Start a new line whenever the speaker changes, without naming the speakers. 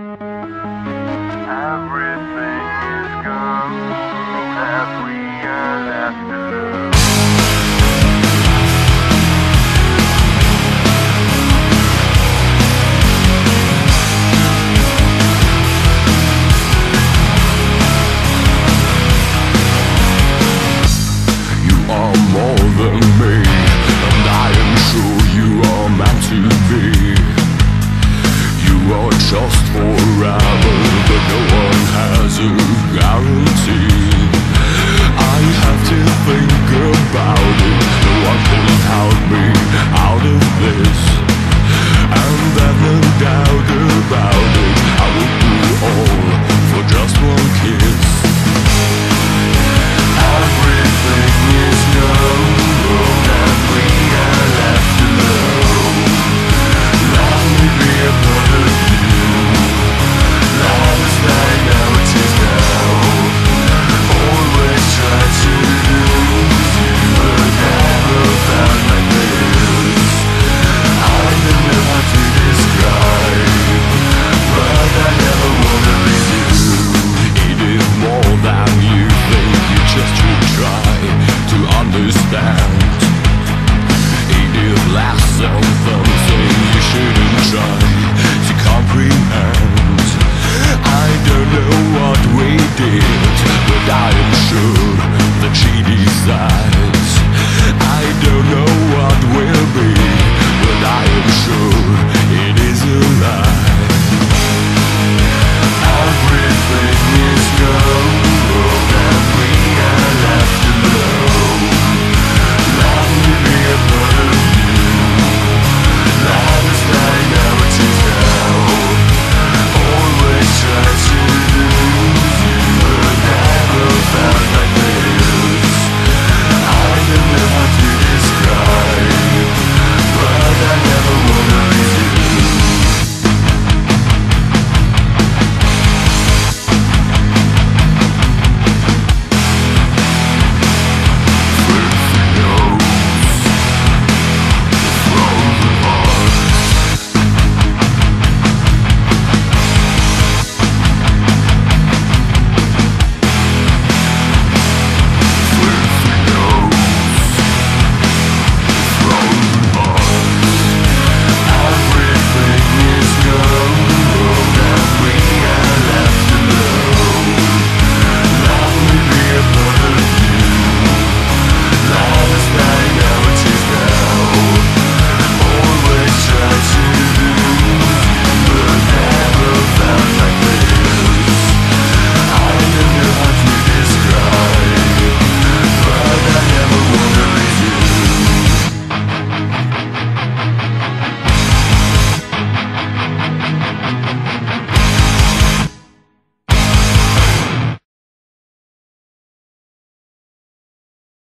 Everything
doubt about